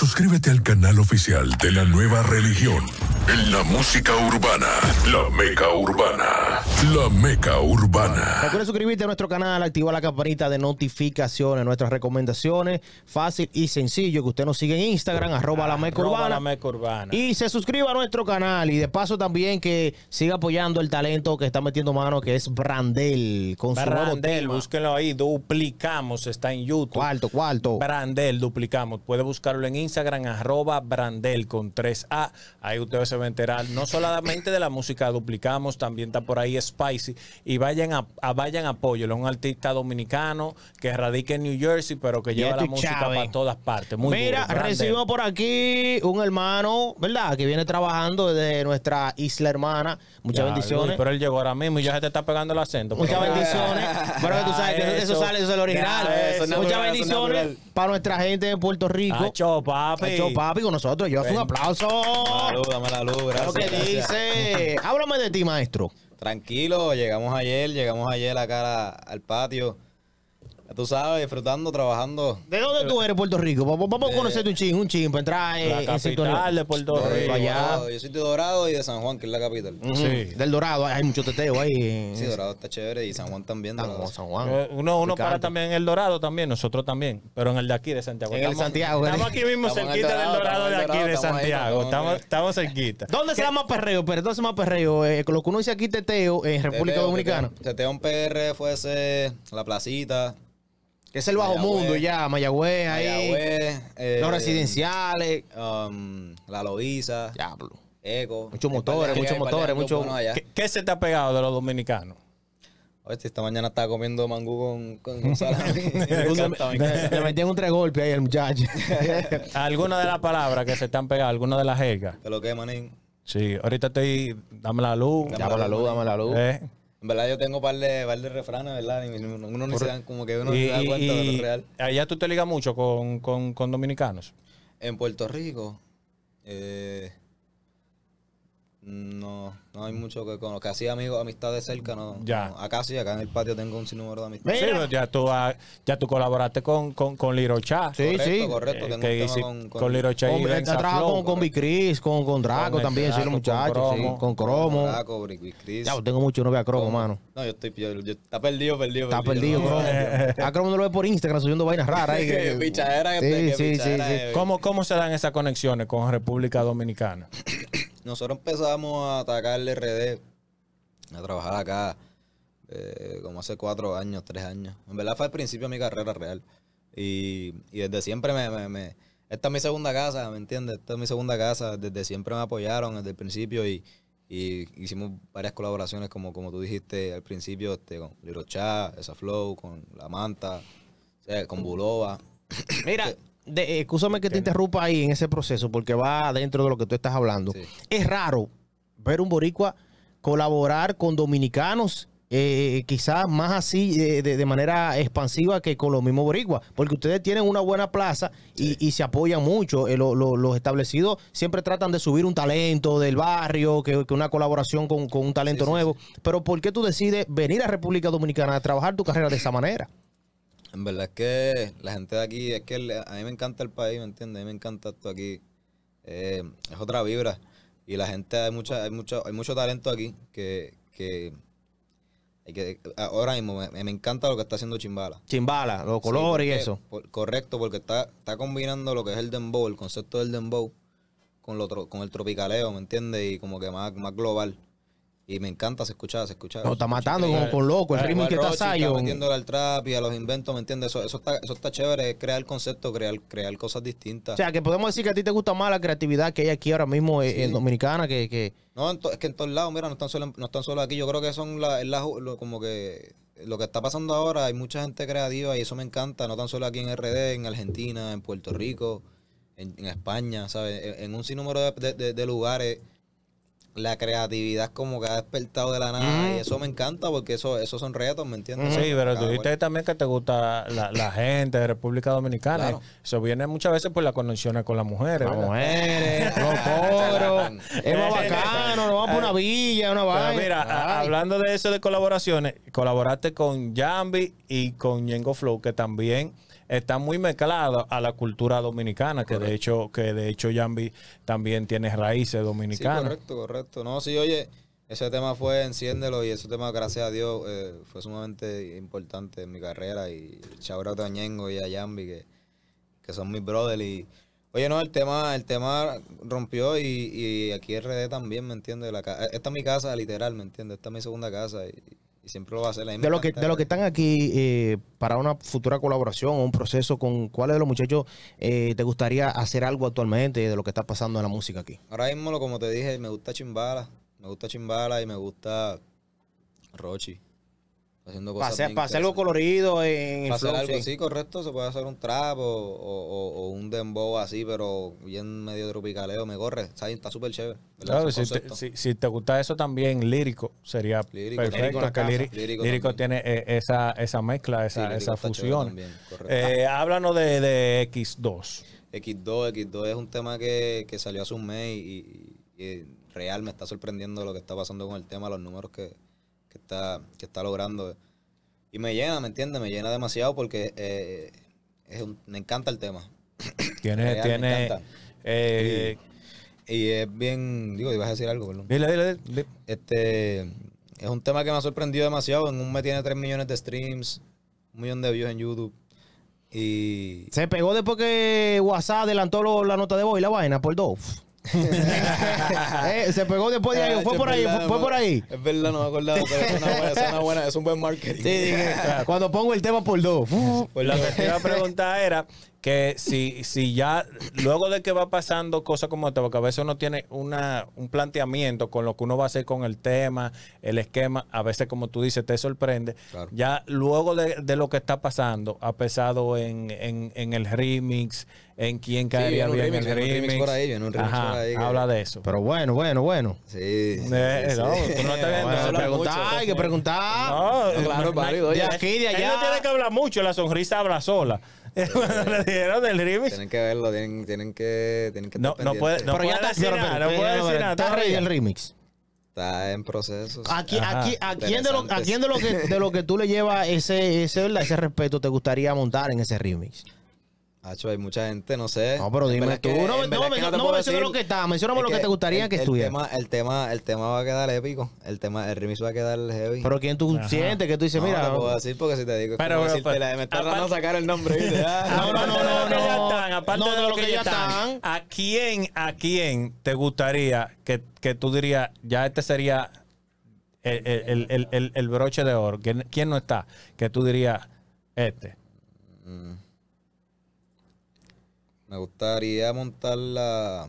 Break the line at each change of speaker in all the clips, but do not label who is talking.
Suscríbete al canal oficial de la nueva religión. En la música urbana. La Meca Urbana. La Meca Urbana.
Recuerda suscribirte a nuestro canal, activar la campanita de notificaciones, nuestras recomendaciones, fácil y sencillo, que usted nos sigue en Instagram, arroba la Meca
Arroba
Urbana.
la Meca Urbana.
Y se suscriba a nuestro canal y de paso también que siga apoyando el talento que está metiendo mano, que es Brandel, con su nuevo
Brandel,
tema.
búsquenlo ahí, duplicamos, está en YouTube.
Cuarto, cuarto.
Brandel, duplicamos. Puede buscarlo en Instagram, arroba Brandel con 3A. Ahí usted se va a enterar no solamente de la música duplicamos, también está por ahí Spicy. Y vayan a, a- vayan apóyelo. Un artista dominicano que radica en New Jersey, pero que lleva la música para todas partes. Muy
Mira,
duro,
recibimos por aquí un hermano, ¿verdad? Que viene trabajando desde nuestra isla hermana. Muchas
Ya,
bendiciones.
Luis, pero él llegó ahora mismo y ya se te está pegando el acento.
Muchas bendiciones. Pero que tú sabes que eso,
Eso.
sale, eso es el original.
Eso
Muchas
natural,
bendiciones para nuestra gente de Puerto Rico.
Acho, papi.
Acho, papi, con nosotros. Yo un aplauso.
Salud, dame la luz,
Lo
gracias.
que
gracias.
dice. Háblame de ti, maestro.
Tranquilo, llegamos ayer, llegamos ayer acá al patio. Ya tú sabes, disfrutando, trabajando.
¿De dónde tú eres, Puerto Rico? Vamos, vamos a conocerte un chin, un chin, para entrar
La
en sintonía.
capital de Puerto Rico.
allá.
Dorado. Yo soy de Dorado y de San Juan, que es la capital.
Sí.
Del Dorado, hay mucho teteo ahí.
Sí, Dorado está chévere y San Juan también.
San. Juan, San Juan.
Eh, Uno, uno para también en el Dorado también, nosotros también, pero en el de aquí de Santiago.
En el Santiago,
Estamos
¿eh?
aquí mismo cerquita del
Dorado,
de aquí de Santiago.
estamos
cerquita.
¿Dónde se llama perreo? Pero ¿dónde se llama perreo? Eh, con lo que uno dice aquí teteo en República
Teteo,
Dominicana.
Teteo, Teteo en PR fuese la placita,
es el bajo
Mayagüez.
mundo ya, Mayagüez ahí.
Eh,
Los residenciales.
um, la Loíza,
Diablo.
Eco.
Muchos motores, muchos motores,
amigos
mucho-
buenos allá.
¿Qué, qué se te ha pegado de los dominicanos?
Oye, esta mañana estaba comiendo mangú con, con, encanta.
Le metían un tres golpes ahí al muchacho.
¿Alguna de las palabras que se te han pegado? ¿Alguna de las jergas?
Te lo que, manín.
Sí, ahorita estoy, dame la luz.
Dame la luz, dame la luz.
Eh,
En verdad yo tengo un par de, par de refranes, ¿verdad? Y uno ni se da, como que uno
y,
se da cuenta de lo real.
allá tú te ligas mucho con, con, con dominicanos.
En Puerto Rico, eh, no, no hay mucho que conozca. Así amigos, amistades cerca, no.
Ya.
no. Acá sí, acá en el patio tengo un sinnúmero de amistades.
Sí,
Mira.
pero ya tú, ya tú colaboraste con, con, con Lirocha.
Sí,
correcto,
sí.
correcto.
Eh,
Tengo
que
un
hice
tema con, con,
con Lirocha y
Con- con, con Big Chris, con, con Draco
Con
también, sí,
Draco,
los
con
muchachos, sí,
Cromo.
con Cromo.
Draco, Brick, Brick Chris.
Ya, tengo mucho novia a Cromo, mano.
No, yo estoy yo, yo- está perdido, perdido.
Está perdido, Cromo. A Cromo no lo ve por Instagram subiendo vainas raras. ahí, que-
Pichadera que
Sí, sí, sí, sí.
¿Cómo, ¿Cómo se dan esas conexiones con República Dominicana?
Nosotros empezamos a atacar el RD, a trabajar acá, eh, como hace cuatro años, tres años. En verdad fue al principio de mi carrera real. Y, y desde siempre me, me- me- Esta es mi segunda casa, ¿me entiendes? Esta es mi segunda casa. Desde siempre me apoyaron desde el principio y, y hicimos varias colaboraciones, como, como tú dijiste al principio, este, con Little Cha, Esa Flow, con La Manta, o sea, con Bulova.
Mira, de, escúchame que te interrumpa ahí en ese proceso, porque va dentro de lo que tú estás hablando.
Sí.
Es raro ver un boricua colaborar con dominicanos, eh, quizás más así, eh, de, de manera expansiva que con los mismos boricuas, porque ustedes tienen una buena plaza y, y se apoyan mucho. Eh, lo- lo- los establecidos siempre tratan de subir un talento del barrio, que, que una colaboración con, con un talento
sí,
nuevo. Pero ¿por qué tú decides venir a República Dominicana a trabajar tu carrera de esa manera?
En verdad es que la gente de aquí, es que a mí me encanta el país, ¿me entiendes? A mí me encanta esto aquí. Eh, es otra vibra. Y la gente, hay mucha, hay mucho, hay mucho talento aquí que, que, hay que ahora mismo me, me encanta lo que está haciendo Chimbala.
Chimbala, los
Sí,
colores y eso.
por- correcto, porque está, está combinando lo que es el dembow, el concepto del dembow, con, lo, tro- con el tropicaleo, ¿me entiendes? Y como que más, más global. Y me encanta, se escucha, se escucha.
Lo está matando
increíble.
con, loco, el ritmo que está
Rochi está
Zion.
metiéndole al trap y a los inventos, ¿me entiendes? Eso, eso, está, eso está chévere, es crear conceptos, crear, crear cosas distintas.
O sea, que podemos decir que a ti te gusta más la creatividad que hay aquí ahora mismo eh, en Dominicana, que, que
no, es que en todos lados, mira, no están solo, no están solo aquí. Yo creo que son la, la lo- como que lo que está pasando ahora, hay mucha gente creativa y eso me encanta, no tan solo aquí en RD, en Argentina, en Puerto Rico, en, en España, ¿sabes? En, en un sinnúmero de- de- de lugares. La creatividad como que ha despertado de la nada y eso me encanta porque eso esos son retos, ¿me entiendes?
Sí, pero tú dijiste también que te gusta la, la gente de República Dominicana.
Claro.
Eso viene muchas veces por las conexiones con las mujeres.
las mujeres, los coros, es más bacano, nos vamos a una villa, una
Pero
vaina.
mira,
Ay.
hablando de eso de colaboraciones, colaboraste con Jambi y con Ñengo Flow, que también está muy mezclado a la cultura dominicana, que de hecho, que de hecho Yambi también tiene raíces
Sí,
dominicanas.
correcto, correcto. No, sí, oye, ese tema fue Enciéndelo y ese tema, gracias a Dios, eh, fue sumamente importante en mi carrera y Chabra Toñengo y a Yambi, que, que son mis brothers y... Oye, no, el tema, el tema rompió y, y aquí RD también, ¿me entiendes? Esta es mi casa, literal, ¿me entiendes? Esta es mi segunda casa y, y siempre lo va a hacer. A mí me
De lo que, de lo que están aquí eh, para una futura colaboración o un proceso con cuáles de los muchachos eh, te gustaría hacer algo actualmente de lo que está pasando en la música aquí.
Ahora mismo, lo- como te dije, me gusta Chimbala, me gusta Chimbala y me gusta Rochi. Haciendo
Para
cosas
hacer, para hacer algo colorido en
Para hacer
flow,
algo
sí.
así, correcto, se puede hacer un trap o, o- o- o un dembow así, pero bien medio tropicaleo, me corre, está está súper chévere.
Claro, si, te,
concepto.
si- si te gusta eso también, lírico sería
Lírico,
perfecto.
lírico
lírico,
lírico
tiene eh, esa, esa mezcla, esa, esa fusión.
también.
Eh, háblanos de, de X2.
X2, X2 es un tema que, que salió hace un mes y, y- y real me está sorprendiendo lo que está pasando con el tema, los números que, que está, que está logrando. Y me llena, ¿me entiendes? Me llena demasiado porque eh, es un- me encanta el tema.
Tiene,
Real,
tiene.
encanta.
eh,
Y es bien, digo, ibas a decir algo, perdón.
dile, dile, dile.
Este es un tema que me ha sorprendido demasiado. En un mes tiene 3 millones de streams, un millón de views en YouTube. Y
Se pegó después que WhatsApp adelantó lo- la nota de voz y la vaina por dos. Eh, se pegó después de ahí, fue por ahí, fue, por ahí.
Es verdad, no me acordaba, pero es una buena, es una buena, es un buen marketing.
Sí, dije, cuando pongo el tema por dos.
Pues
Lo que te iba a preguntar era que si, si ya, luego de que va pasando cosas como esta, porque a veces uno tiene una, un planteamiento con lo que uno va a hacer con el tema, el esquema, a veces como tú dices, te sorprende.
Claro.
Ya luego de, de lo que está pasando, ha pesado en, en, en el remix, en quién caería
un
bien
remix,
el remix.
remix por ahí, viene un remix
Ajá,
por ahí
Habla de eso.
Pero bueno, bueno, bueno.
Sí, sí, sí,
Eh,
sí.
no, tú no estás viendo.
Preguntar,
mucho.
hay que preguntar.
No,
claro,
no,
válido.
De aquí, de
Él
allá.
no tiene que hablar mucho, la sonrisa habla sola. Cuando le dijeron del remix,
Tienen que verlo, tienen, tienen que, tienen que
No, no puede- no puede decir nada, no puede decir nada,
está ready el remix.
Está en proceso.
¿A quién, de lo, a
Interesantes.
quién de lo que de lo que tú le llevas ese, ese, ¿verdad? ese respeto te gustaría montar en ese remix?
Hacho, hay mucha gente, no sé.
No, pero dime tú.
que-
No, no,
verdad
no,
que
no, no menciones lo que está, mencióname
Es
lo que te gustaría que
el,
estuviera.
El tema, el, tema, el tema va a quedar épico. El, tema, el remix va a quedar heavy.
Pero quién tú
Ajá.
sientes que tú dices,
no,
mira.
no te puedo decir porque si te digo,
Pero, pero, pero,
la- me está tratando de sacar el nombre. ¿viste? Ah,
No, no, no, no,
Aparte de lo que ya
no.
están, aparte
No,
de lo que ya están,
están.
¿a quién, a quién te gustaría que, que tú dirías, ya este sería el, el- el- el- el broche de oro? ¿Quién, quién no está? Que tú dirías, este.
Mm. Me gustaría montar la.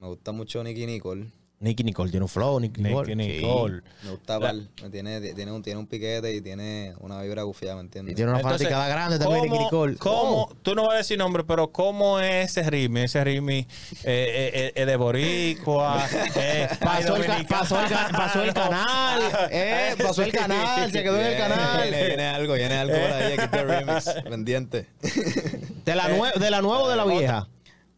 Me gusta mucho Nicky Nicole.
Nicky Nicole tiene un flow, Nicky Nicole.
Nicky
Sí.
Nicole.
Me gusta
La-
Val. Me tiene, tiene, un, tiene un piquete y tiene una vibra gufiada, ¿me entiendes?
Y tiene una
Entonces,
fanaticada grande también, Nicky
¿cómo-
Nicole.
¿Cómo? Tú no vas a decir nombre, pero ¿cómo es ese ritmo? Ese ritmo eh, eh, eh, eh, de boricua, eh,
Pasó el, ca- pasó, el ca- pasó el canal, eh, pasó el canal, se quedó en el
Viene,
canal.
viene algo, viene algo por ahí, aquí está el remix, pendiente.
De la, nue- de la nueva o de la vieja.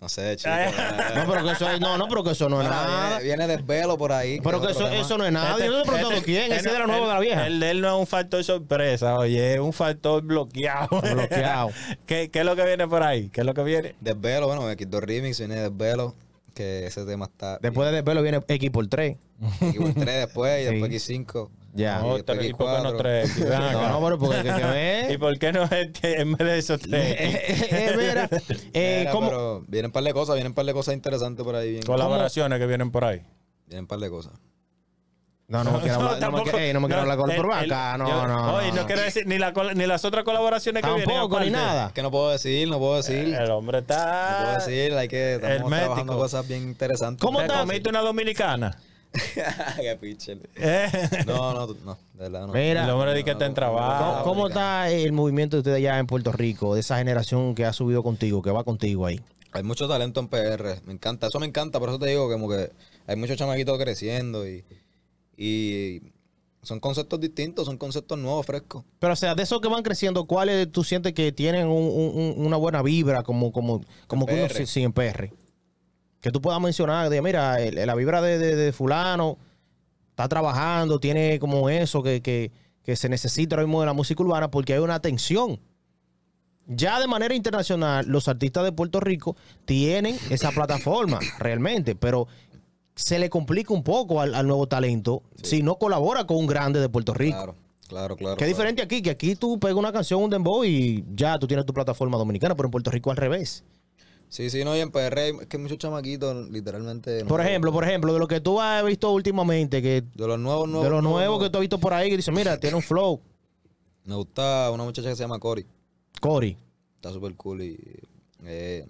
No sé, chico.
No, pero que eso es, no, no, pero que eso no es
Bueno,
nada.
viene, viene desvelo por ahí.
Pero que
otro
eso,
tema.
eso no es nada. Yo no
Este-
quién, ese
este-
de la nueva o de la vieja.
El de él no es un factor sorpresa, oye, es un factor bloqueado.
Bloqueado.
¿Qué, ¿Qué es lo que viene por ahí? ¿Qué es lo que viene?
Desvelo, bueno, X2 Remix viene desvelo, que ese tema está...
Después de desvelo viene X por 3.
X3 después y
Sí.
después X5.
Ya.
Y
No, tres, ¿Y por qué no
X4.
tres?
No, no, pero porque que, que
¿Y por qué no este, en vez de esos tres?
Eh, mira, eh,
Mira,
¿cómo?
pero vienen un par de cosas, vienen un par de cosas interesantes por ahí. Bien.
Colaboraciones que vienen por ahí.
Vienen un par de cosas.
No, no me quiero hablar, no me quiero, ey, no me quiero hablar con el
el-
por
el-
acá, no,
yo-
no.
Oye, no quiero decir ni, la, col- ni las otras colaboraciones que vienen.
Tampoco, ni nada.
Es que no puedo decir, no puedo decir.
El hombre
No puedo
está.
decir, hay que... Estamos
hermético.
trabajando cosas bien interesantes.
¿Cómo
¿Te
está?
comiste una dominicana?
Qué pitcher.
Eh.
No, no, no, de verdad no.
Mira.
El hombre dice que está en trabajo.
¿Cómo, cómo está el movimiento de ustedes allá en Puerto Rico? De esa generación que ha subido contigo, que va contigo ahí.
Hay mucho talento en PR, me encanta, eso me encanta, por eso te digo como que hay muchos chamaquitos creciendo y, y son conceptos distintos, son conceptos nuevos, frescos.
Pero, o sea, de esos que van creciendo, ¿cuáles tú sientes que tienen un- un- un- una buena vibra como, como, como que uno sí, en PR? Que tú puedas mencionar, de mira, la vibra de, de- de fulano está trabajando, tiene como eso que, que, que se necesita ahora mismo de la música urbana porque hay una tensión. Ya de manera internacional, los artistas de Puerto Rico tienen esa plataforma realmente, pero se le complica un poco al, al nuevo talento si no colabora con un grande de Puerto Rico.
Claro, claro, claro.
Qué
claro.
diferente aquí, que aquí tú pegas una canción, un dembow y ya tú tienes tu plataforma dominicana, pero en Puerto Rico al revés.
Sí, sí, no, y en PR es que muchos chamaquitos, literalmente.
Por ejemplo, por ejemplo, de lo que tú has visto últimamente, que
De los nuevos, nuevos.
de lo
nuevos,
nuevo que tú has visto por ahí, que dice, mira, tiene un flow,
Me gusta una muchacha que se llama Cory.
Cory.
Está súper cool y eh,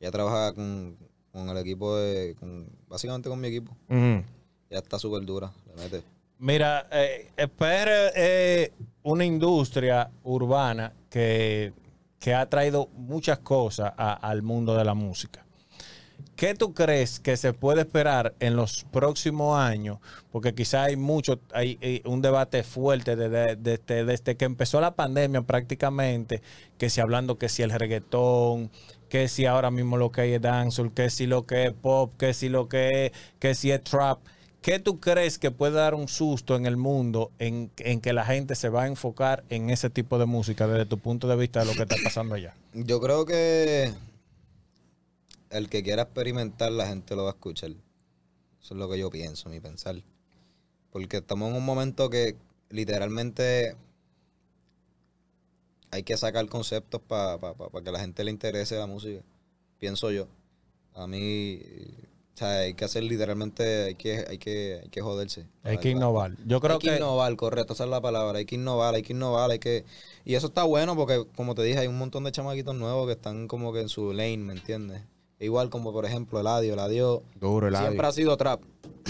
ella trabaja con, con el equipo de. con- básicamente con mi equipo. Ella está súper dura, le mete.
Mira, eh, PR es una industria urbana que, que ha traído muchas cosas al mundo de la música. ¿Qué tú crees que se puede esperar en los próximos años? Porque quizá hay mucho, hay, un debate fuerte desde, desde- desde que empezó la pandemia prácticamente, que si hablando que si el reggaetón, que si ahora mismo lo que hay es dancehall, que si lo que es pop, que si lo que es, que si es trap. ¿Qué tú crees que puede dar un susto en el mundo en, en que la gente se va a enfocar en ese tipo de música desde tu punto de vista de lo que está pasando allá?
Yo creo que el que quiera experimentar, la gente lo va a escuchar. Eso es lo que yo pienso, mi pensar. Porque estamos en un momento que literalmente hay que sacar conceptos para que la gente le interese la música. Pienso yo. A mí, o sea, hay que hacer literalmente, hay que, hay que, hay que joderse.
Hay que innovar. Yo creo
hay que,
que
innovar, correcto, esa es la palabra. Hay que innovar, hay que innovar, hay que... Y eso está bueno porque, como te dije, hay un montón de chamaquitos nuevos que están como que en su lane, ¿me entiendes? Igual como, por ejemplo, Eladio. Eladio
Duro, Eladio.
siempre ha sido trap.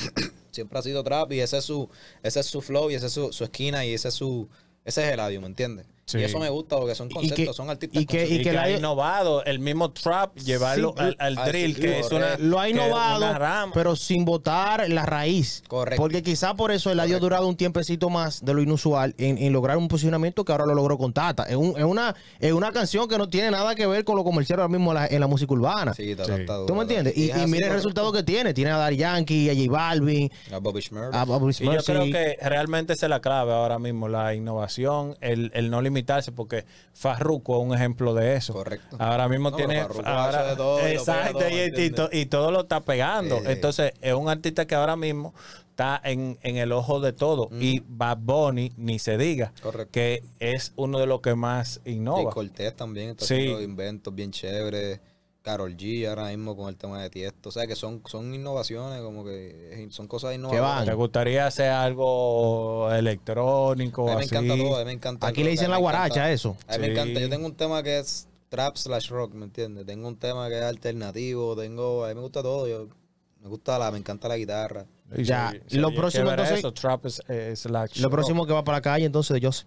siempre ha sido trap y ese es su, ese es su flow y ese es su, su esquina y ese es su... Ese es Eladio, ¿me entiendes?
Sí.
Y eso me gusta porque son conceptos,
que-
son artistas
y que-
y que,
la-
ha innovado el mismo trap, llevarlo
Sí,
al, al
al-
drill, que es una,
correcto.
Lo ha innovado,
rama.
pero sin botar la raíz.
Correcto.
Porque quizá por eso él ha
Correcto.
durado un tiempecito más de lo inusual en, en lograr un posicionamiento que ahora lo logró con Tata. Es, un- es una, es una canción que no tiene nada que ver con lo comercial ahora mismo en la, en la música urbana.
Sí, está,
Sí.
está duro,
¿Tú me entiendes? Y, y mira el resultado que tiene. Tiene a Dar Yankee, a J Balvin,
A Bobby
a,
Y yo creo que realmente esa es la clave ahora mismo, la innovación, el, el no limitarse, porque Farruko es un ejemplo de eso.
Correcto.
Ahora mismo
No,
tiene...
Farruko
ahora-
hace de todo y
exacto,
todo,
y, y y todo lo está pegando.
Eh.
Entonces, es un artista que ahora mismo está en, en el ojo de todo. Y Bad Bunny, ni se diga,
Correcto.
que es uno de los que más
Y
innova.
Cortés también está
Sí.
haciendo inventos bien chéveres. Carol G ahora mismo con el tema de Tiesto. O sea que son, son innovaciones, como que son cosas innovadoras.
van.
¿Te gustaría hacer algo electrónico?
A mí me
así?
encanta todo, a mí me encanta.
Aquí le dicen la guaracha eso.
A mí me encanta. Yo tengo un tema que es trap slash rock, ¿me entiendes? Tengo un tema que es alternativo, tengo... A mí me gusta todo. Yo, me gusta la, me encanta la guitarra.
Ya,
Sí,
lo
sí,
próximo,
chévere
entonces-
eso, trap es, es slash
Lo
rock.
próximo que va para la calle entonces de Joseph.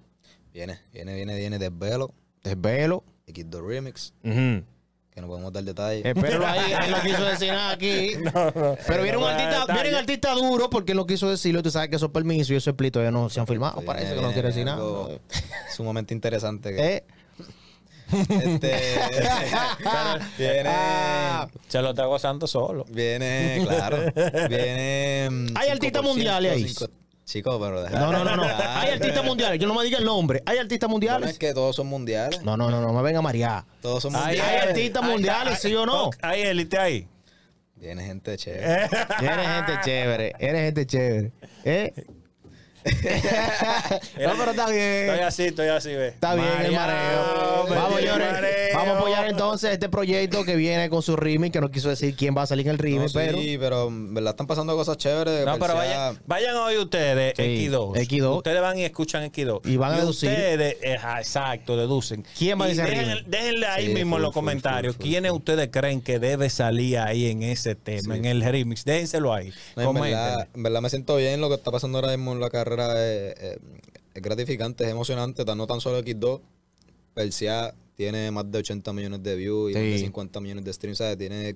Viene, viene, viene, viene Desvelo,
Desvelo.
X The Remix,
Ujú.
Que no podemos dar detalles.
Espéralo ahí, él no quiso decir nada aquí. Pero viene un
no,
artista,
detalle.
viene un artista duro porque él no quiso decirlo. y Tú sabes que esos permisos y esos explitos ya no se han firmado.
Viene-
Parece que no quiere decir
algo
nada.
Sumamente interesante. que-
Eh,
Este, viene,
Ah.
Se lo está gozando solo.
viene, claro, viene. mm,
Hay
5%,
artistas mundiales ahí.
Chicos, pero deja-
No, no, no, no. Hay artistas mundiales. Yo no me diga el nombre. Hay artistas
Bueno, es
mundiales.
que todos son mundiales.
No, no, no, no me venga a marear.
Todos son
Hay,
mundiales.
hay artistas mundiales, ¿sí o no?
Hay élite ahí.
Viene gente chévere.
Eres gente chévere. Eres gente chévere. ¿Eh? no, pero está
Estoy
bien.
así, estoy así, ve.
Está bien el mareo. Vamos,
mareo.
Vamos a apoyar entonces este proyecto que viene con su remix, que no quiso decir quién va a salir en el
No,
remix,
sí,
pero.
pero en verdad están pasando cosas chéveres.
No, pero vayan, vayan hoy ustedes,
Sí,
X2.
X2.
Ustedes van y escuchan X2.
Y van a deducir.
Ustedes, eh, exacto, deducen.
¿Quién va a decir remix?
Déjenle ahí
Sí,
mismo en los comentarios
full, full,
quiénes ustedes creen que debe salir ahí en ese tema, en el remix. Déjenselo ahí.
No, en, verdad, en verdad me siento bien. Lo que está pasando ahora mismo en la carrera es, es- es gratificante, es emocionante. No tan solo X2. Persia tiene más de 80 millones de views y más de
Sí.
50 millones de streams. ¿sabes? Tiene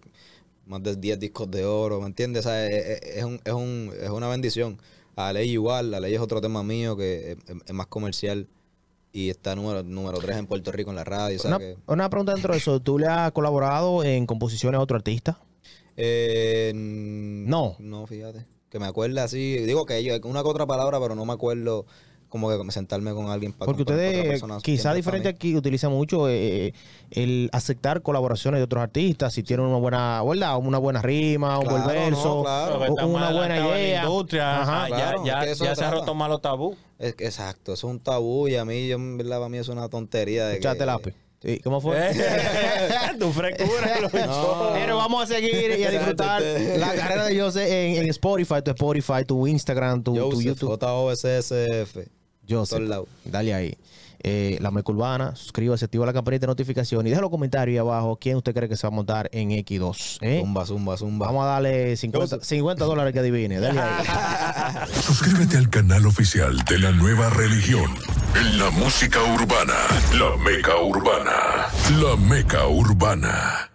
más de 10 discos de oro, ¿me entiendes? ¿Sabes? Es, es- un- es un- es una bendición. A Ley igual, la Ley es otro tema mío que es, más comercial y está número, número 3 en Puerto Rico en la radio.
Una,
que-
una pregunta dentro de eso. ¿Tú le has colaborado en composiciones a otro artista?
Eh. No.
No,
fíjate. Que me acuerde así. Digo que yo, una que otra palabra, pero no me acuerdo como que sentarme con alguien para
Porque ustedes, quizá diferente aquí, utilizan mucho eh, el aceptar colaboraciones de otros artistas, si tienen una buena, ¿verdad? Una buena rima, un buen verso, o- una buena idea.
industria, ajá,
claro,
ya,
es que
ya, ya
se
ha roto más los tabú.
Es que exacto, eso es un tabú y a mí, yo, en verdad, para mí es una tontería. De
Echate
que,
lápiz. Sí, ¿Cómo fue?
tu frescura,
No.
Pero vamos a seguir y a disfrutar
Exacto.
la carrera de Joseph en, en Spotify, tu Spotify, tu Instagram, tu, YouTube.
J-O-S-S-F.
Joseph, dale ahí. Eh, la Meca Urbana, suscríbase, activa la campanita de notificación y deja los comentarios ahí abajo quién usted cree que se va a montar en X2. ¿eh?
Zumba, zumba, zumba.
Vamos a darle 50, 50 dólares que adivine. Dale ahí.
Suscríbete al canal oficial de la nueva religión. En la música urbana, la meca urbana. La meca urbana.